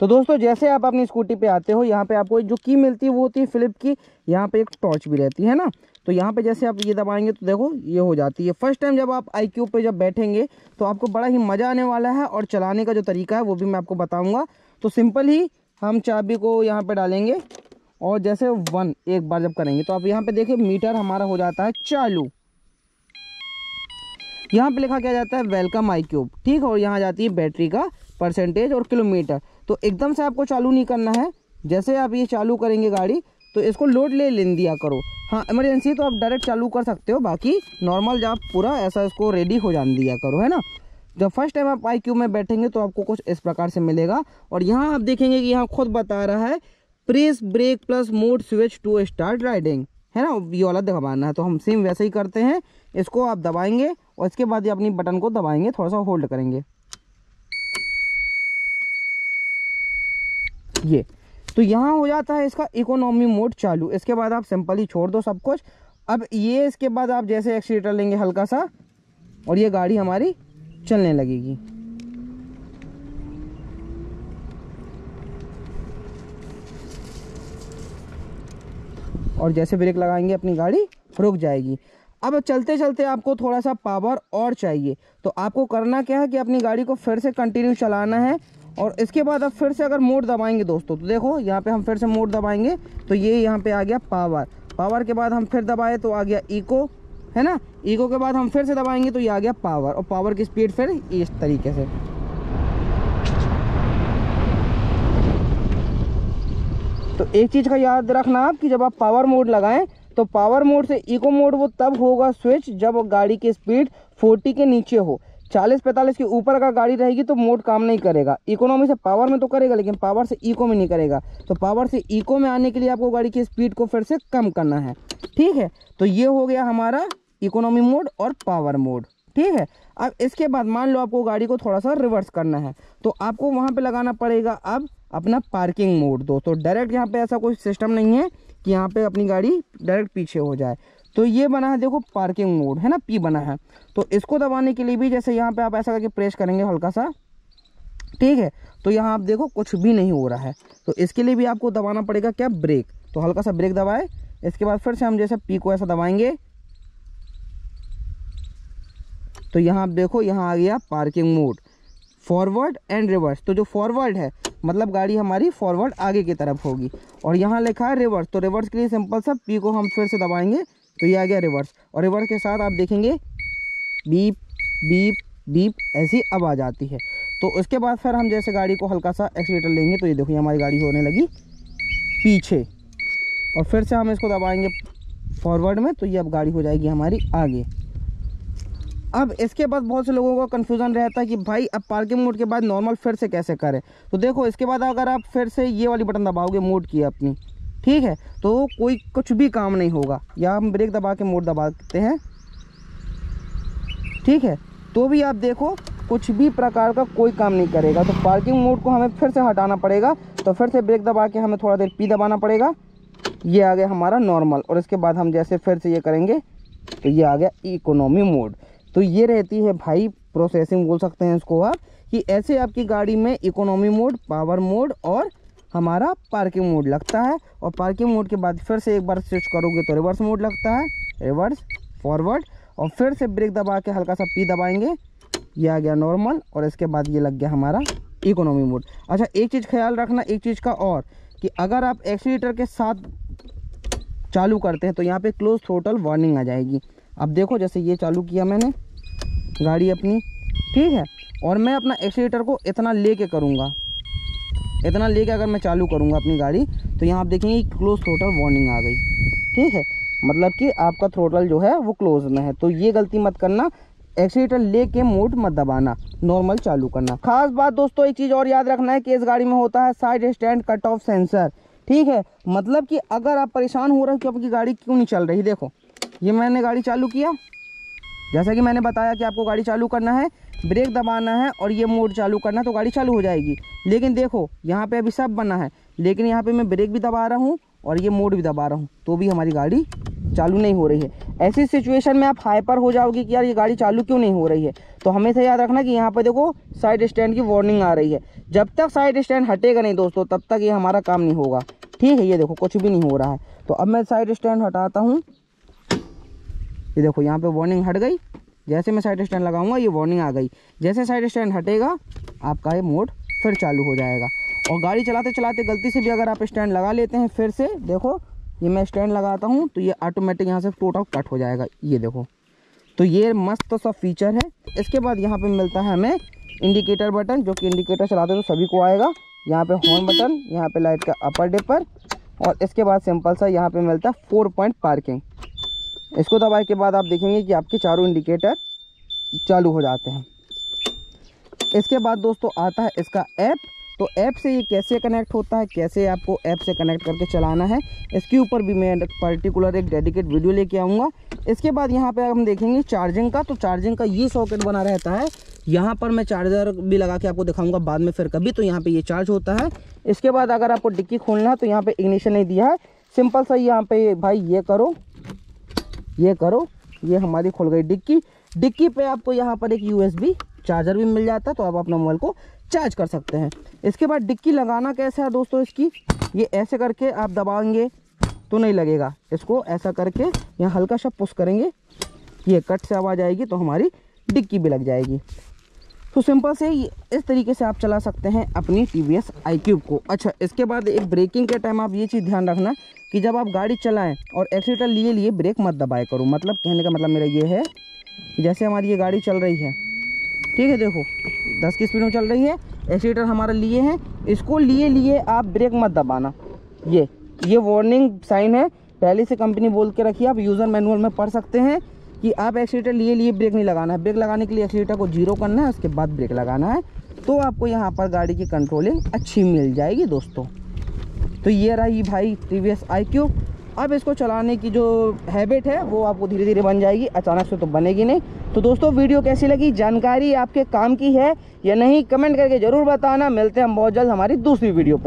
तो दोस्तों, जैसे आप अपनी स्कूटी पे आते हो, यहाँ पे आपको जो की मिलती है, वो होती है फिलिप की। यहाँ पे एक टॉर्च भी रहती है ना? तो यहाँ पे जैसे आप ये दबाएँगे तो देखो, ये हो जाती है। फ़र्स्ट टाइम जब आप आई पे जब बैठेंगे तो आपको बड़ा ही मज़ा आने वाला है और चलाने का जो तरीका है, वो भी मैं आपको बताऊँगा। तो सिंपल ही हम चाबी को यहाँ पर डालेंगे और जैसे वन एक बार जब करेंगे तो आप यहाँ पर देखिए, मीटर हमारा हो जाता है चालू। यहाँ पे लिखा क्या जाता है? वेलकम आई क्यूब ठीक और यहाँ जाती है बैटरी का परसेंटेज और किलोमीटर तो एकदम से आपको चालू नहीं करना है। जैसे आप ये चालू करेंगे गाड़ी तो इसको लोड ले लेन दिया करो। हाँ इमरजेंसी तो आप डायरेक्ट चालू कर सकते हो। बाकी नॉर्मल जब पूरा ऐसा इसको रेडी हो जान दिया करो, है ना? जब फ़र्स्ट टाइम आप आई में बैठेंगे तो आपको कुछ इस प्रकार से मिलेगा। और यहाँ आप देखेंगे कि यहाँ खुद बता रहा है press brake plus mode switch to start riding है ना? ये वाला दबाना है तो हम सेम वैसे ही करते हैं। इसको आप दबाएँगे और इसके बाद ये अपनी बटन को दबाएँगे थोड़ा सा होल्ड करेंगे। ये। तो यहाँ हो जाता है इसका इकोनॉमी मोड चालू। इसके बाद आप सिंपल ही छोड़ दो सब कुछ। अब ये इसके बाद आप जैसे एक्सीटर लेंगे हल्का सा और ये गाड़ी हमारी चलने लगेगी। और जैसे ब्रेक लगाएँगे, अपनी गाड़ी रुक जाएगी। अब चलते चलते आपको थोड़ा सा पावर और चाहिए। तो आपको करना क्या है कि अपनी गाड़ी को फिर से कंटिन्यू चलाना है और इसके बाद अब फिर से अगर मोड दबाएँगे दोस्तों तो देखो यहाँ पे हम फिर से मोड दबाएँगे तो ये यहाँ पे आ गया पावर पावर के बाद हम फिर दबाए तो आ गया इको है ना? इको के बाद हम फिर से दबाएँगे तो ये आ गया पावर और पावर की स्पीड फिर इस तरीके से। तो एक चीज़ का याद रखना आप कि जब आप पावर मोड लगाएँ तो पावर मोड से इको मोड वो तब होगा स्विच जब गाड़ी की स्पीड 40 के नीचे हो। 40-45 के ऊपर अगर गाड़ी रहेगी तो मोड काम नहीं करेगा। इकोनॉमी से पावर में तो करेगा, लेकिन पावर से इको में नहीं करेगा। तो पावर से इको में आने के लिए आपको गाड़ी की स्पीड को फिर से कम करना है। ठीक है? तो ये हो गया हमारा इकोनॉमी मोड और पावर मोड ठीक है? अब इसके बाद मान लो आपको गाड़ी को थोड़ा सा रिवर्स करना है। तो आपको वहाँ पे लगाना पड़ेगा अब अपना पार्किंग मोड दो। तो डायरेक्ट यहाँ पे ऐसा कोई सिस्टम नहीं है कि यहाँ पे अपनी गाड़ी डायरेक्ट पीछे हो जाए। तो ये बना है, देखो, पार्किंग मोड, है ना? पी बना है। तो इसको दबाने के लिए भी जैसे यहाँ पे आप ऐसा करके प्रेस करेंगे हल्का सा, ठीक है? तो यहाँ आप देखो, कुछ भी नहीं हो रहा है। तो इसके लिए भी आपको दबाना पड़ेगा क्या? ब्रेक तो हल्का सा ब्रेक दबाए। इसके बाद फिर से हम जैसे पी को ऐसा दबाएँगे। तो यहाँ आप देखो, यहाँ आ गया parking mode. Forward and reverse. तो जो फॉरवर्ड है मतलब गाड़ी हमारी फॉरवर्ड आगे की तरफ़ होगी। और यहाँ लिखा है रिवर्स। तो रिवर्स के लिए सिंपल सा पी को हम फिर से दबाएँगे तो ये आ गया रिवर्स। और रिवर्स के साथ आप देखेंगे, बीप बीप बीप, ऐसी अब आ जाती है। तो उसके बाद फिर हम जैसे गाड़ी को हल्का सा एक्सीटर लेंगे तो ये देखो हमारी गाड़ी होने लगी पीछे। और फिर से हम इसको दबाएँगे फॉरवर्ड में तो ये अब गाड़ी हो जाएगी हमारी आगे। अब इसके बाद बहुत से लोगों का कन्फ्यूज़न रहता है कि भाई, अब पार्किंग मोड के बाद नॉर्मल फिर से कैसे करें? तो देखो, इसके बाद अगर आप फिर से ये वाली बटन दबाओगे मोड की अपनी, ठीक है? तो कोई कुछ भी काम नहीं होगा। या हम ब्रेक दबा के मोड दबाते हैं, ठीक है? तो भी आप देखो, कुछ भी प्रकार का कोई काम नहीं करेगा। तो पार्किंग मोड को हमें फिर से हटाना पड़ेगा। तो फिर से ब्रेक दबा के हमें थोड़ा देर पी दबाना पड़ेगा। ये आ गया हमारा नॉर्मल और इसके बाद हम जैसे फिर से ये करेंगे तो ये आ गया इकोनॉमी मोड तो ये रहती है भाई प्रोसेसिंग बोल सकते हैं इसको आप, कि ऐसे आपकी गाड़ी में इकोनॉमी मोड पावर मोड और हमारा पार्किंग मोड लगता है। और पार्किंग मोड के बाद फिर से एक बार स्विच करोगे तो रिवर्स मोड लगता है। रिवर्स फॉरवर्ड और फिर से ब्रेक दबा के हल्का सा पी दबाएँगे। ये आ गया नॉर्मल और इसके बाद ये लग गया हमारा इकोनॉमी मोड अच्छा एक चीज़ ख्याल रखना, एक चीज़ का और, कि अगर आप एक्सीटर के साथ चालू करते हैं तो यहाँ पे क्लोज टोटल वार्निंग आ जाएगी। अब देखो जैसे ये चालू किया मैंने, गाड़ी अपनी, ठीक है? और मैं अपना एक्सीटर को इतना लेके करूँगा। इतना लेके अगर मैं चालू करूँगा अपनी गाड़ी तो यहाँ आप देखेंगे क्लोज थ्रोटल वार्निंग आ गई। ठीक है? मतलब कि आपका थ्रोटल जो है, वो क्लोज में है। तो ये गलती मत करना, एक्सीटर ले लेके मोड मत दबाना नॉर्मल चालू करना। खास बात दोस्तों, एक चीज़ और याद रखना है कि इस गाड़ी में होता है side stand cut off sensor ठीक है? मतलब कि अगर आप परेशान हो रहे हो कि आपकी गाड़ी क्यों नहीं चल रही, देखो। ये मैंने गाड़ी चालू किया। जैसा कि मैंने बताया कि आपको गाड़ी चालू करना है, ब्रेक दबाना है और ये मोड चालू करना है तो गाड़ी चालू हो जाएगी। लेकिन देखो, यहाँ पे अभी सब बना है, लेकिन यहाँ पे मैं ब्रेक भी दबा रहा हूँ और ये मोड भी दबा रहा हूँ तो भी हमारी गाड़ी चालू नहीं हो रही है। ऐसी सिचुएशन में आप हाइपर हो जाओगे कि यार ये गाड़ी चालू क्यों नहीं हो रही है? तो हमेशा याद रखना कि यहाँ पर देखो साइड स्टैंड की वार्निंग आ रही है। जब तक साइड स्टैंड हटेगा नहीं दोस्तों, तब तक ये हमारा काम नहीं होगा। ठीक है, ये देखो, कुछ भी नहीं हो रहा है। तो अब मैं साइड स्टैंड हटाता हूँ। ये देखो, यहाँ पे वार्निंग हट गई। जैसे मैं साइड स्टैंड लगाऊँगा, ये वार्निंग आ गई। जैसे साइड स्टैंड हटेगा, आपका ये मोड फिर चालू हो जाएगा। और गाड़ी चलाते चलाते गलती से भी अगर आप स्टैंड लगा लेते हैं, फिर से देखो, ये मैं स्टैंड लगाता हूँ तो ये ऑटोमेटिक यहाँ से टोटल कट हो जाएगा। ये देखो। तो ये मस्त सा फीचर है। इसके बाद यहाँ पे मिलता है हमें इंडिकेटर बटन जो कि इंडिकेटर चलाते तो सभी को आएगा। यहाँ पे हॉर्न बटन यहाँ पे लाइट का अपर डिपर और इसके बाद सिंपल सा यहाँ पे मिलता है फोर पॉइंट पार्किंग इसको दबाए के बाद आप देखेंगे कि आपके चारों इंडिकेटर चालू हो जाते हैं। इसके बाद दोस्तों आता है इसका ऐप तो ऐप से ये कैसे कनेक्ट होता है, कैसे आपको ऐप से कनेक्ट करके चलाना है, इसके ऊपर भी मैं पर्टिकुलर एक डेडिकेट वीडियो लेके आऊँगा। इसके बाद यहाँ पे हम देखेंगे चार्जिंग का। तो चार्जिंग का ये सॉकेट बना रहता है। यहाँ पर मैं चार्जर भी लगा के आपको दिखाऊँगा बाद में फिर कभी। तो यहाँ पे ये चार्ज होता है। इसके बाद अगर आपको डिक्की खोलना है तो यहाँ पे इग्निशन नहीं दिया है। सिंपल सा यहाँ पे भाई ये करो। ये करो, ये हमारी खुल गई डिक्की। डिक्की पे आपको यहाँ पर एक यूएसबी चार्जर भी मिल जाता है तो आप अपना मोबाइल को चार्ज कर सकते हैं। इसके बाद डिक्की लगाना कैसे है दोस्तों इसकी? ये ऐसे करके आप दबाएँगे तो नहीं लगेगा। इसको ऐसा करके यहाँ हल्का सा पुश करेंगे, ये कट से आवाज़ आएगी तो हमारी डिक्की भी लग जाएगी। तो सिंपल से इस तरीके से आप चला सकते हैं अपनी टी वी को। अच्छा इसके बाद एक ब्रेकिंग के टाइम आप ये चीज़ ध्यान रखना कि जब आप गाड़ी चलाएँ और एक्सीटर लिए लिए ब्रेक मत दबाए करो। मतलब कहने का मतलब मेरा ये है कि जैसे हमारी ये गाड़ी चल रही है, ठीक है, देखो, दस की स्पीड में चल रही है एक्सीटर हमारा लिए हैं, इसको लिए लिए आप ब्रेक मत दबाना। ये ये वार्निंग साइन है, पहले से कंपनी बोल के रखी आप यूज़र मैनुअल में पढ़ सकते हैं। कि आप एक्सीटर लिए लिए ब्रेक नहीं लगाना है। ब्रेक लगाने के लिए एक्सीटर को ज़ीरो करना है, उसके बाद ब्रेक लगाना है। तो आपको यहाँ पर गाड़ी की कंट्रोलिंग अच्छी मिल जाएगी दोस्तों। तो ये रही भाई टी वी एस आई अब इसको चलाने की जो हैबिट है, वो आपको धीरे धीरे बन जाएगी। अचानक से तो बनेगी नहीं। तो दोस्तों, वीडियो कैसी लगी? जानकारी आपके काम की है या नहीं? कमेंट करके ज़रूर बताना। मिलते हैं हम बहुत जल्द हमारी दूसरी वीडियो पे।